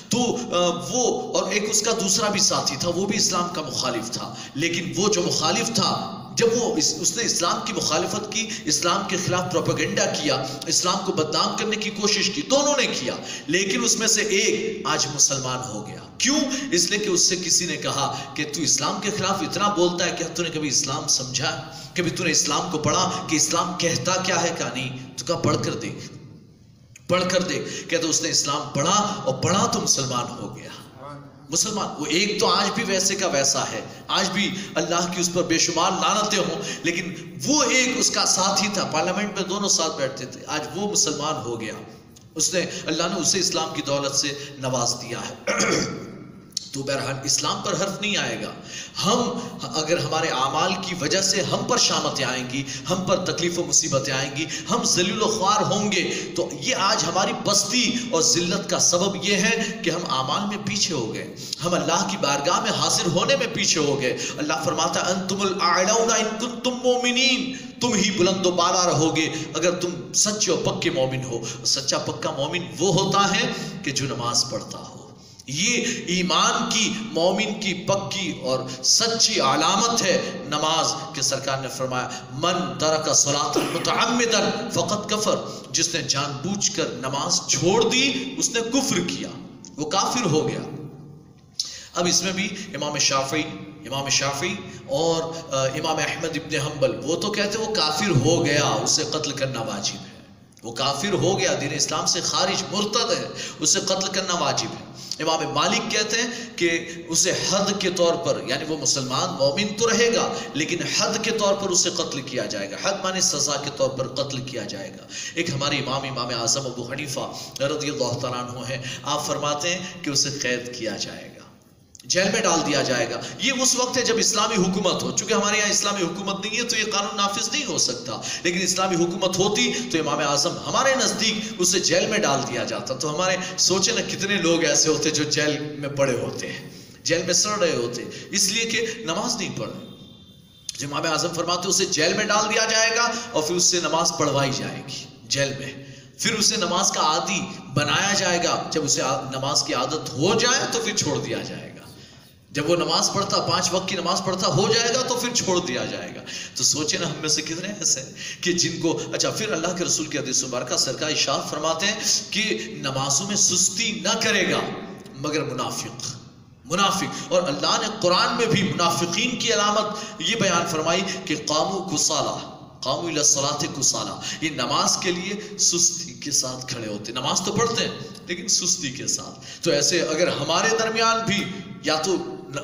تو وہ اور ایک اس کا دوسرا بھی ساتھی تھا، وہ بھی اسلام کا مخالف تھا۔ لیکن وہ جو مخالف تھا جب وہ اس نے اسلام کی مخالفت کی، اسلام کے خلاف پروپیگنڈا کیا، اسلام کو بدنام کرنے کی کوشش کی، دونوں نے کیا، لیکن اس میں سے ایک آج مسلمان ہو گیا۔ کیوں؟ اس لیے کہ اس سے کسی نے کہا کہ تو اسلام کے خلاف اتنا بولتا ہے کہ تو نے کبھی اسلام سمجھا، کبھی تو نے اسلام کو پڑھا کہ اسلام کہتا کیا ہے کہا نہیں، تو کہا پڑھ کر دیکھ، پڑھ کر دیکھ، کہتا اس نے اسلام پڑھا اور پڑھا تو مسلمان ہو گیا۔ مسلمان، وہ ایک تو آج بھی ویسے کا ویسا ہے۔ آج بھی اللہ کی اس پر بے شمار لانتیں ہوں، لیکن وہ ایک اس کا ساتھ ہی تھا۔ پارلیمنٹ میں دونوں ساتھ بیٹھتے تھے۔ آج وہ مسلمان ہو گیا۔ اس نے، اللہ نے اسے اسلام کی دولت سے نواز دیا ہے۔ تو بہرحال اسلام پر حرف نہیں آئے گا۔ ہم، اگر ہمارے اعمال کی وجہ سے ہم پر شامتیں آئیں گی، ہم پر تکلیف و مصیبتیں آئیں گی، ہم ذلیل و خوار ہوں گے، تو یہ آج ہماری بستی اور ذلت کا سبب یہ ہے کہ ہم اعمال میں پیچھے ہو گئے۔ ہم اللہ کی بارگاہ میں حاضر ہونے میں پیچھے ہو گئے۔ اللہ فرماتا انتم الاعلون ان کنتم مومنین۔ تم ہی بلند و بالا رہو گے اگر تم سچے و پکے مومن ہو، سچا پکا مومن وہ ہوتا ہے کہ جو نماز پڑھتا ہو۔ یہ ایمان کی، مومن کی پکی اور سچی علامت ہے نماز کہ سرکار نے فرمایا، من ترک صلاة متعمدا فقط کفر جس نے جان بوجھ کر نماز چھوڑ دی، اس نے کفر کیا، وہ کافر ہو گیا۔ اب اس میں بھی امام شافعی امام شافعی اور امام احمد ابن حنبل، وہ تو کہتے وہ کافر ہو گیا، اسے قتل کرنا واجب ہے۔ وہ کافر ہو گیا، دین اسلام سے خارج مرتد ہے، اسے قتل کرنا واجب ہے۔ امام مالک کہتے ہیں کہ اسے حد کے طور پر یعنی وہ مسلمان، مومن تو رہے گا، لیکن حد کے طور پر اسے قتل کیا جائے گا۔ حد معنی سزا کے طور پر قتل کیا جائے گا۔ ایک ہمارے امام امام اعظم ابو حنیفہ رضی اللہ تعالیٰ عنہ ہیں، آپ فرماتے ہیں کہ اسے قید کیا جائے گا۔ جیل میں ڈال دیا جائے گا۔ یہ اس وقت ہے جب اسلامی حکومت ہو۔ چونکہ ہمارے یہاں اسلامی حکومت نہیں ہے تو یہ قانون نافذ نہیں ہو سکتا۔ لیکن اسلامی حکومت ہوتی تو امام اعظم ہمارے نزدیک اسے جیل میں ڈال دیا جاتا۔ تو ہمارے سوچے نا کتنے لوگ ایسے ہوتے جو جیل میں پڑے ہوتے ہیں۔ جیل میں سڑ رہے ہوتے۔ اس لیے کہ نماز نہیں پڑھ جب امام اعظم فرماتے اسے جیل میں ڈال دیا جائے گا اور پھر اس سے نماز پڑھوائی جائے گی جیل میں۔ پھر اسے نماز کا عادی بنایا جائے گا۔ جب اسے نماز کی عادت ہو جائے تو پھر چھوڑ دیا جائے گا۔ جب وہ نماز پڑھتا، پانچ وقت کی نماز پڑھتا، ہو جائے گا تو پھر چھوڑ دیا جائے گا۔ تو سوچے نا ہم میں سے کتنے ایسے ہیں کہ جن کو اچھا پھر اللہ کے رسول کے حدیث مبارکہ سرکار اشاعت فرماتے ہیں کہ نمازوں میں سستی نہ کرے گا، مگر منافق منافق۔ اور اللہ نے قرآن میں بھی منافقین کی علامت یہ بیان فرمائی کہ قامو کسالہ قامو الصلاۃ کسالہ یہ نماز کے لیے سستی کے ساتھ کھڑے ہوتے نماز تو پڑھتے ہیں، لیکن سستی کے ساتھ۔ تو ایسے اگر ہمارے درمیان بھی یا تو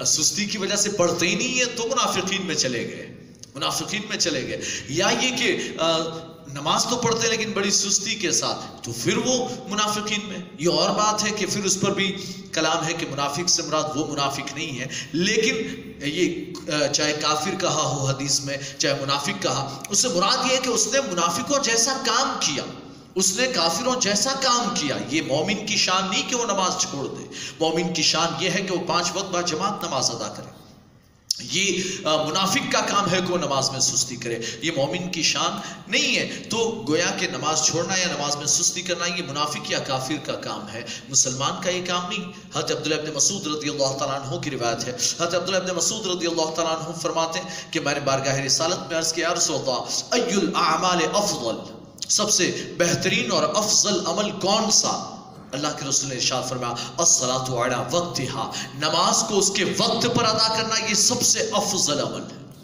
سستی کی وجہ سے پڑھتے ہی نہیں ہے تو منافقین میں چلے گئے۔ منافقین میں چلے گئے۔ یا یہ کہ نماز تو پڑھتے لیکن بڑی سستی کے ساتھ۔ تو پھر وہ منافقین میں۔ یہ اور بات ہے کہ پھر اس پر بھی کلام ہے کہ منافق سے مراد وہ منافق نہیں ہے۔ لیکن یہ چاہے کافر کہا ہو حدیث میں، چاہے منافق کہا، اس سے مراد یہ ہے کہ اس نے منافقوں جیسا کام کیا۔ اس نے کافروں جیسا کام کیا۔ یہ مومن کی شان نہیں کہ وہ نماز چھوڑ دے۔ مومن کی شان یہ ہے کہ وہ پانچ وقت بعد جماعت نماز ادا کرے۔ یہ منافق کا کام ہے کہ وہ نماز میں سستی کرے۔ یہ مومن کی شان نہیں ہے۔ تو گویا کہ نماز چھوڑنا یا نماز میں سستی کرنا، یہ منافق یا کافر کا کام ہے۔ مسلمان کا یہ کام نہیں۔ حضرت عبداللہ ابن مسعود رضی اللہ تعالیٰ عنہ کی روایت ہے۔ حضرت عبداللہ ابن مسعود رضی اللہ تعالیٰ عنہ فرماتے ہیں کہ میں نے بارگاہ رسالت میں عرض کیا رسول اللہ ای الاعمال افضل؟ سب سے بہترین اور افضل عمل کون سا؟ اللہ کے رسول نے ارشاد فرمایا، الصلاۃ علی وقتها نماز کو اس کے وقت پر ادا کرنا یہ سب سے افضل عمل ہے۔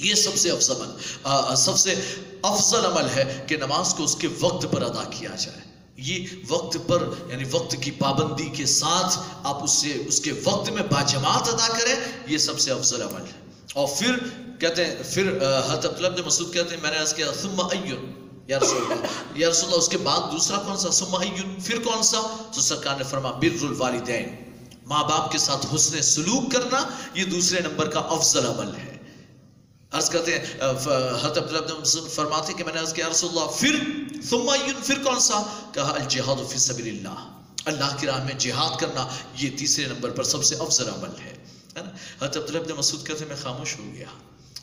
یہ سب سے افضل عمل سب سے افضل عمل ہے کہ نماز کو اس کے وقت پر ادا کیا جائے۔ یہ وقت پر یعنی وقت کی پابندی کے ساتھ آپ اس سے، اس کے وقت میں باجماعت ادا کریں، یہ سب سے افضل عمل ہے۔ اور پھر کہتے ہیں، پھر حضرت عبداللہ مسعود کہتے ہیں، میں نے عرض کیا، ثم ایون یا رسول اللہ، یا رسول اللہ، اس کے بعد دوسرا کون سا؟ ثم پھر کون سا؟ تو سرکار نے فرما بر الوالدین، ماں باپ کے ساتھ حسن سلوک کرنا، یہ دوسرے نمبر کا افضل عمل ہے۔ عرض کرتے ہیں حضرت عبداللہ بن مسعود فرماتے ہیں کہ میں نے عرض کیا رسول اللہ، پھر ثم پھر کون سا؟ کہا، الجہاد فی سبیل اللہ اللہ کی راہ میں جہاد کرنا، یہ تیسرے نمبر پر سب سے افضل عمل ہے۔ حضرت عبداللہ بن مسعود کہتے ہیں، میں خاموش ہو گیا۔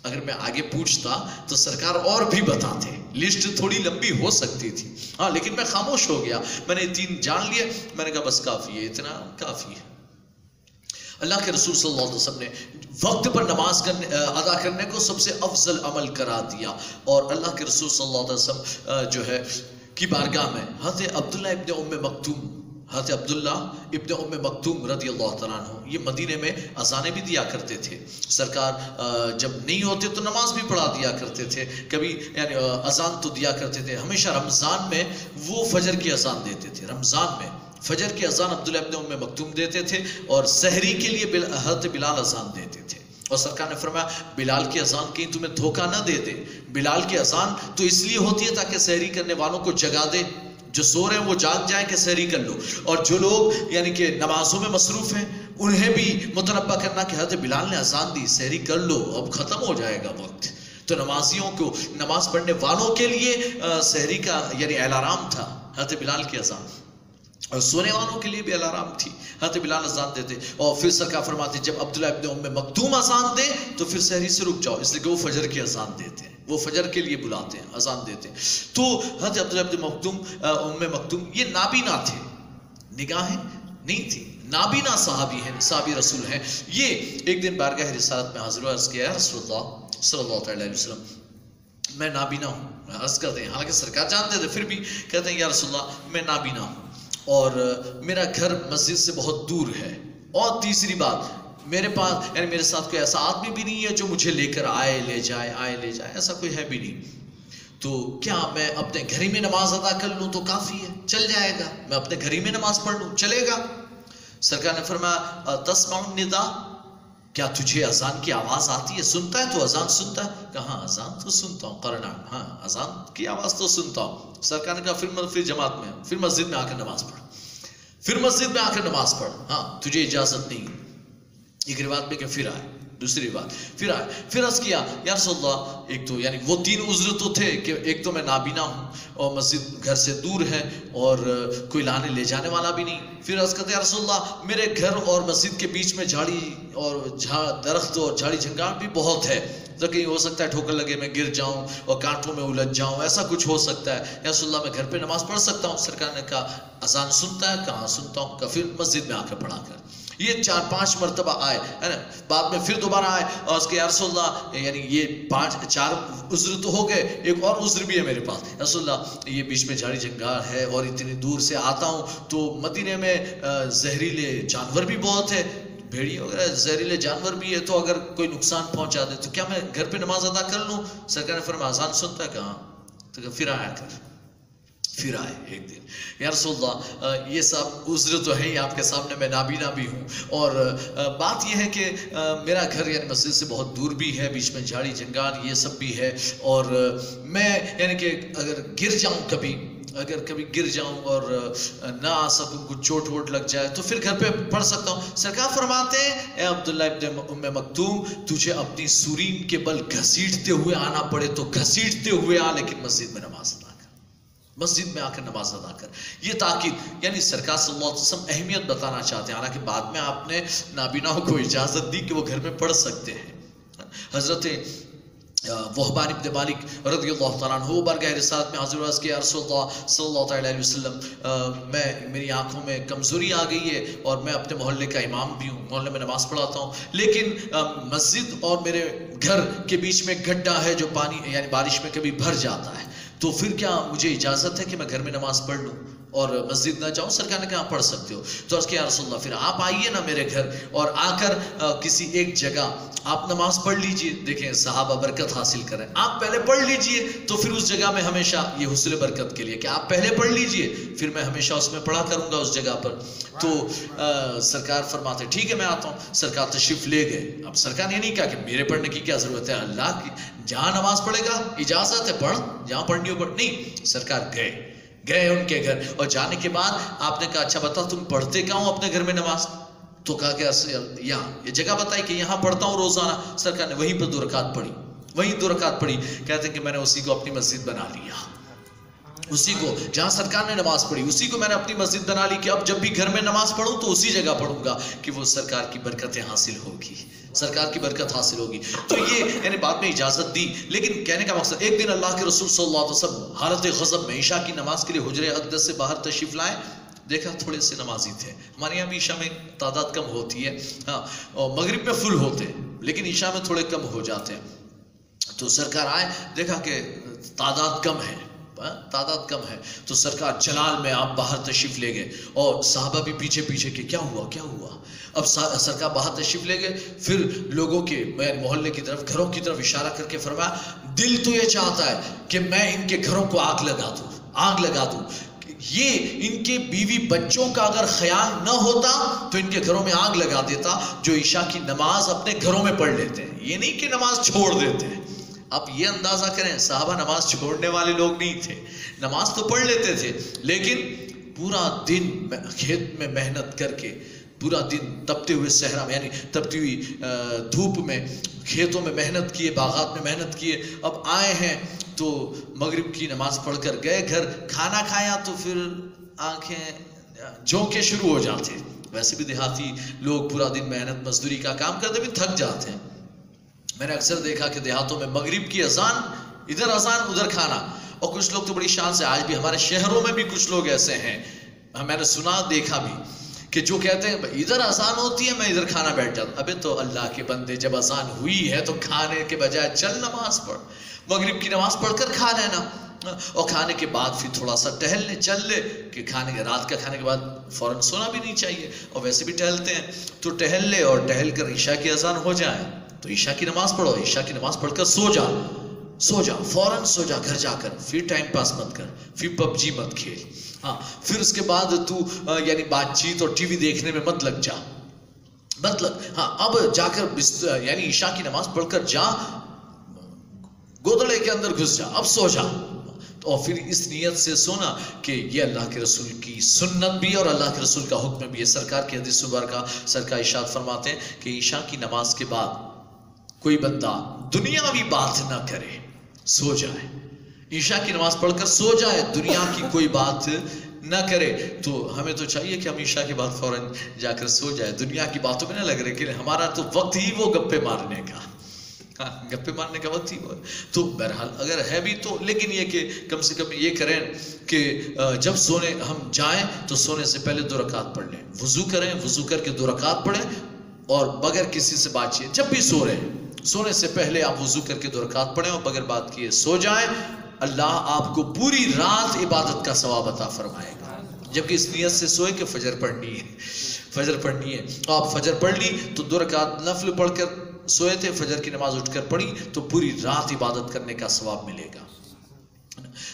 اگر میں آگے پوچھتا تو سرکار اور بھی بتاتے۔ لسٹ تھوڑی لمبی ہو سکتی تھی۔ ہاں لیکن میں خاموش ہو گیا۔ میں نے تین جان لیے۔ میں نے کہا، بس کافی ہے، اتنا کافی ہے۔ اللہ کے رسول صلی اللہ علیہ وسلم نے وقت پر نماز کرنے، ادا کرنے کو سب سے افضل عمل کرا دیا۔ اور اللہ کے رسول صلی اللہ علیہ وسلم جو ہے، کی بارگاہ میں حضرت عبداللہ ابن ام مکتوم حضرت عبداللہ ابن ام مکتوم رضی اللہ تعالیٰ عنہ، یہ مدینے میں اذانے بھی دیا کرتے تھے۔ سرکار جب نہیں ہوتے تو نماز بھی پڑھا دیا کرتے تھے۔ کبھی یعنی اذان تو دیا کرتے تھے۔ ہمیشہ رمضان میں وہ فجر کی اذان دیتے تھے۔ رمضان میں فجر کی اذان عبداللہ ابن ام مکتوم دیتے تھے اور سحری کے لیے حضرت بلال اذان دیتے تھے۔ اور سرکار نے فرمایا، بلال کی اذان کہیں تمہیں دھوکہ نہ دے دے۔ بلال کی اذان تو اس لیے ہوتی ہے تاکہ سحری کرنے والوں کو جگا دے۔ جو سو رہے ہیں وہ جاگ جائیں کہ سحری کر لو۔ اور جو لوگ یعنی کہ نمازوں میں مصروف ہیں، انہیں بھی متنبع کرنا کہ حضرت بلال نے اذان دی، سحری کر لو، اب ختم ہو جائے گا وقت۔ تو نمازیوں کو، نماز پڑھنے والوں کے لیے سحری کا یعنی الارام تھا، حضرت بلال کی اذان۔ اور سونے والوں کے لیے بھی الارام تھی۔ حضرت بلال اذان دیتے، اور پھر سرکار فرماتے، جب عبداللہ ابن ام مکتوم اذان دے تو پھر سحری سے رک جاؤ۔ اس لیے کہ وہ فجر کی اذان دیتے ہیں۔ وہ فجر کے لیے بلاتے ہیں اذان دیتے ہیں۔ تو حضرت عبداللہ ابن مکتوم ام مکتوم، یہ نابینا تھے۔ نگاہیں نہیں تھی۔ نابینا صحابی ہیں، صحابی رسول ہیں۔ یہ ایک دن بارگاہ رسالت میں حضر عرض کیا ہے رسول اللہ، صلی اللہ علیہ وسلم، میں نابینا ہوں۔ عرض کرتے ہیں حالانکہ سرکار جانتے تھے، پھر بھی کہتے ہیں، یا رسول اللہ، میں نابینا ہوں۔ اور میرا گھر مسجد سے بہت دور ہے۔ اور تیسری بات، میرے پاس یعنی میرے ساتھ کوئی ایسا آدمی بھی نہیں ہے جو مجھے لے کر آئے، لے جائے، آئے، لے جائے، ایسا کوئی ہے بھی نہیں۔ تو کیا میں اپنے گھر ہی میں نماز ادا کر لوں؟ تو کافی ہے، چل جائے گا۔ میں اپنے گھر ہی میں نماز پڑھ لوں، چلے گا۔ سرکار نے فرمایا تسمع ندا کیا تجھے اذان کی آواز آتی ہے؟ سنتا ہے تو اذان سنتا ہے۔ کہاں؟ اذان تو سنتا ہوں۔ کرنا ہاں اذان کی آواز تو سنتا ہوں۔ سرکار نے کہا پھر مطلب پھر جماعت میں، پھر مسجد میں آ کر نماز پڑھ۔ پھر مسجد میں آ کر نماز پڑھ۔ ہاں تجھے اجازت نہیں۔ ایک روایت میں کہ پھر آئے۔ دوسری بات۔ پھر آئے پھر عرض کیا یا رسول اللہ، ایک تو یعنی وہ تین عذر تو تھے کہ ایک تو میں نابینا ہوں اور مسجد گھر سے دور ہے اور کوئی لانے لے جانے والا بھی نہیں۔ پھر عرض کرتے یا رسول اللہ، میرے گھر اور مسجد کے بیچ میں جھاڑی اور جھا درخت اور جھاڑی جھنگاٹ بھی بہت ہے۔ تو کہیں ہو سکتا ہے ٹھوکر لگے میں گر جاؤں اور کانٹوں میں الجھ جاؤں، ایسا کچھ ہو سکتا ہے۔ یا رسول اللہ، میں گھر پہ نماز پڑھ سکتا ہوں، سرکار نے کہا، اذان سنتا ہے، کہاں سنتا ہوں؟ کہ پھر مسجد میں آ کر پڑھا کر۔ یہ چار پانچ مرتبہ آئے، ہے نا؟ بعد میں پھر دوبارہ آئے، اور اس کے رسول اللہ یعنی یہ پانچ، چار عذر تو ہو گئے، ایک اور عذر بھی ہے میرے پاس۔ رسول اللہ، یہ بیچ میں جھاڑی جنگار ہے اور اتنی دور سے آتا ہوں تو مدینے میں زہریلے جانور بھی بہت ہے بھیڑی وغیرہ، زہریلے جانور بھی ہے تو اگر کوئی نقصان پہنچا دے تو کیا میں گھر پہ نماز ادا کر لوں؟ سرکار نے فرما آزان سنتا ہے کہاں تو پھر آیا کر۔ پھر آئے ایک دن۔ یا رسول اللہ یہ سب عذر تو ہے ہی آپ کے سامنے میں نابینا بھی ہوں۔ اور بات یہ ہے کہ میرا گھر یعنی مسجد سے بہت دور بھی ہے، بیچ میں جھاڑی جنگان یہ سب بھی ہے۔ اور میں یعنی کہ اگر گر جاؤں کبھی، اگر کبھی گر جاؤں اور نہ آ سکوں، کچھ چوٹ ووٹ لگ جائے، تو پھر گھر پہ پڑھ سکتا ہوں۔ سرکار فرماتے ہیں، اے عبداللہ ابن ام مکتوم، تجھے اپنی سورین کے بل گھسیٹتے ہوئے آنا پڑے تو گھسیٹتے ہوئے آ، لیکن مسجد میں نماز مسجد میں آ کر نماز ادا کر۔ یہ تاکید یعنی سرکار صلی اللہ علیہ وسلم اہمیت بتانا چاہتے ہیں، حالانکہ بعد میں آپ نے نابیناؤں کو اجازت دی کہ وہ گھر میں پڑھ سکتے ہیں۔ حضرت وحبان ابن مالک رضی اللہ تعالیٰ عنہ برگاہ رسالت میں حضر عرض کے رسول اللہ صلی اللہ علیہ وسلم میں، میری آنکھوں میں کمزوری آ گئی ہے اور میں اپنے محلے کا امام بھی ہوں، محلے میں نماز پڑھاتا ہوں۔ لیکن مسجد اور میرے گھر کے بیچ میں گڈھا ہے جو پانی یعنی بارش میں کبھی بھر جاتا ہے۔ تو پھر کیا مجھے اجازت ہے کہ میں گھر میں نماز پڑھ لوں؟ اور مسجد نہ جاؤں، سرکار نے کہا پڑھ سکتے ہو۔ تو عرض کیا رسول اللہ، پھر آپ آئیے نا میرے گھر اور آ کر کسی ایک جگہ آپ نماز پڑھ لیجیے۔ دیکھیں، صحابہ برکت حاصل کریں۔ آپ پہلے پڑھ لیجیے تو پھر اس جگہ میں ہمیشہ یہ حسل برکت کے لیے کہ آپ پہلے پڑھ لیجیے، پھر میں ہمیشہ اس میں پڑھا کروں گا اس جگہ پر۔ تو سرکار فرماتے، ٹھیک ہے، میں آتا ہوں۔ سرکار تشریف لے گئے۔ اب سرکار نے نہیں کہا کہ میرے پڑھنے کی کیا ضرورت ہے۔ اللہ کی، جہاں نماز پڑھے گا، اجازت ہے، پڑھ، جہاں پڑھنی ہو، پڑھ۔ نہیں، سرکار گئے۔ گئے ان کے گھر اور جانے کے بعد آپ نے کہا اچھا بتا، تم پڑھتے کیا ہوں اپنے گھر میں نماز؟ تو کہا کہ یہاں، یہ جگہ بتائی کہ یہاں پڑھتا ہوں روزانہ۔ سرکار نے وہیں پر دو رکعت پڑھی، وہیں دو رکعت پڑھی۔ کہتے ہیں کہ میں نے اسی کو اپنی مسجد بنا لیا۔ اسی کو جہاں سرکار نے نماز پڑھی، اسی کو میں نے اپنی مسجد بنا لی کہ اب جب بھی گھر میں نماز پڑھوں تو اسی جگہ پڑھوں گا کہ وہ سرکار کی برکتیں حاصل ہوگی۔ سرکار کی برکت حاصل ہوگی۔ تو یہ یعنی بعد میں اجازت دی، لیکن کہنے کا مقصد ایک دن اللہ کے رسول صلی اللہ علیہ وسلم حالت غضب میں عشاء کی نماز کے لیے حجر اقدس سے باہر تشریف لائیں دیکھا تھوڑے سے نمازی تھے۔ ہمارے یہاں بھی عشاء میں تعداد کم ہوتی ہے۔ ہاں اور مغرب میں فل ہوتے لیکن عشاء میں تھوڑے کم ہو جاتے ہیں۔ تو سرکار آئے، دیکھا کہ تعداد کم ہے۔ تعداد کم ہے۔ تو سرکار جلال میں آپ باہر تشریف لے گئے۔ اور صحابہ بھی پیچھے پیچھے کہ کیا ہوا کیا ہوا؟ اب سرکار باہر تشریف لے گئے۔ پھر لوگوں کے محلے کی طرف، گھروں کی طرف اشارہ کر کے فرمایا، دل تو یہ چاہتا ہے کہ میں ان کے گھروں کو آگ لگا دوں، آگ لگا دوں۔ یہ ان کے بیوی بچوں کا اگر خیال نہ ہوتا تو ان کے گھروں میں آگ لگا دیتا، جو عشاء کی نماز اپنے گھروں میں پڑھ لیتے ہیں۔ یہ نہیں کہ نماز چھوڑ دیتے ہیں۔ آپ یہ اندازہ کریں، صحابہ نماز چھوڑنے والے لوگ نہیں تھے، نماز تو پڑھ لیتے تھے، لیکن پورا دن کھیت میں محنت کر کے پورا دن تپتے ہوئے صحرا میں یعنی تپتی ہوئی دھوپ میں، کھیتوں میں محنت کیے، باغات میں محنت کیے، اب آئے ہیں تو مغرب کی نماز پڑھ کر گئے، گھر کھانا کھایا تو پھر آنکھیں جھونکے شروع ہو جاتے۔ ویسے بھی دیہاتی لوگ پورا دن محنت، مزدوری کا کام کرتے بھی تھک جاتے ہیں۔ میں نے اکثر دیکھا کہ دیہاتوں میں مغرب کی اذان، ادھر اذان، ادھر کھانا۔ اور کچھ لوگ تو بڑی شان سے، آج بھی ہمارے شہروں میں بھی کچھ لوگ ایسے ہیں۔ میں نے سنا، دیکھا بھی کہ جو کہتے ہیں ادھر اذان ہوتی ہے، میں ادھر کھانا بیٹھ جاتا ابھی تو اللہ کے بندے جب اذان ہوئی ہے تو کھانے کے بجائے چل نماز پڑھ۔ مغرب کی نماز پڑھ کر کھا لینا۔ اور کھانے کے بعد پھر تھوڑا سا ٹہل لے چل لے، کہ کھانے کے، رات کا کھانے کے بعد فوراً سونا بھی نہیں چاہیے۔ اور ویسے بھی ٹہلتے ہیں۔ تو ٹہل لے اور ٹہل کر عشاء کی اذان ہو جائے۔ تو عشاء کی نماز پڑھو، عشاء کی نماز پڑھ کر سو جا سو جا، فوراً سو جا، گھر جا کر، پھر ٹائم پاس مت کر، پھر پب جی مت کھیل۔ ہاں پھر اس کے بعد تو یعنی بات چیت اور ٹی وی دیکھنے میں مت لگ جا۔ مت لگ ہاں اب جا کر یعنی عشاء کی نماز پڑھ کر جا، گودڑے کے اندر گھس جا، اب سو جا۔ اور پھر اس نیت سے سونا کہ یہ اللہ کے رسول کی سنت بھی اور اللہ کے رسول کا حکم بھی ہے۔ سرکار کی حدیث مبارکہ، سرکار اشاد فرماتے ہیں کہ عشاء کی نماز کے بعد کوئی بندہ دنیاوی بات نہ کرے، سو جائے۔ عشاء کی نماز پڑھ کر سو جائے، دنیا کی کوئی بات نہ کرے۔ تو ہمیں تو چاہیے کہ ہم عشاء کے بعد فوراً جا کر سو جائے۔ دنیا کی باتوں میں نہ لگ رہے، کہ ہمارا تو وقت ہی وہ گپے مارنے کا۔ ہاں گپے مارنے کا وقت ہی وہ۔ تو بہرحال اگر ہے بھی تو، لیکن یہ کہ کم سے کم یہ کریں کہ جب سونے ہم جائیں تو سونے سے پہلے دو رکعت پڑھ لیں۔ وضو کریں، وضو کر کے دو رکعت پڑھیں اور بغیر کسی سے بات چیت، جب بھی سو رہے ہیں۔ سونے سے پہلے آپ وضو کر کے درکات پڑھیں اور بغیر بات کیے سو جائیں۔ اللہ آپ کو پوری رات عبادت کا ثواب عطا فرمائے گا۔ جبکہ اس نیت سے سوئے کہ فجر پڑھنی ہے۔ فجر پڑھنی ہے۔ آپ فجر پڑھ لی تو دو رکعت نفل پڑھ کر سوئے تھے، فجر کی نماز اٹھ کر پڑھی تو پوری رات عبادت کرنے کا ثواب ملے گا۔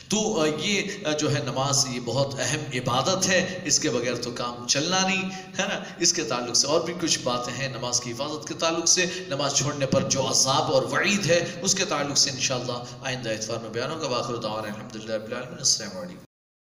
تو یہ جو ہے نماز، یہ بہت اہم عبادت ہے۔ اس کے بغیر تو کام چلنا نہیں، ہے نا؟ اس کے تعلق سے اور بھی کچھ باتیں ہیں نماز کی حفاظت کے تعلق سے۔ نماز چھوڑنے پر جو عذاب اور وعید ہے، اس کے تعلق سے انشاءاللہ آئندہ اتوار میں بیان ہوگا باخر دعوان الحمدللہ السلام علیکم۔